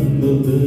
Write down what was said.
under the